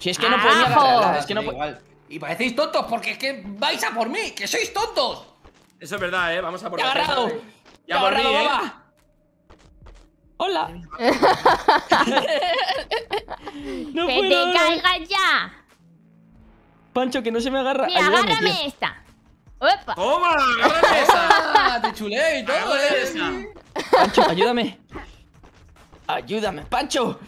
Si es que no puedo ni ¡Ajo! agarrarla, es que no puedo. igual. Y parecéis tontos porque es que vais a por mí, que sois tontos. Eso es verdad, eh. Vamos a por agarrado! Ya por mí, eh. agarrado, ¡Hola! no ¡Que puedo. te caigas ya! Pancho, que no se me agarra. Mira, Ayúdame, agárrame tío. esta. ¡Opa! ¡Toma! ¡Agárrame esa! Te chulé y todo, eh. Pancho, ayúdame. Ayúdame, Pancho.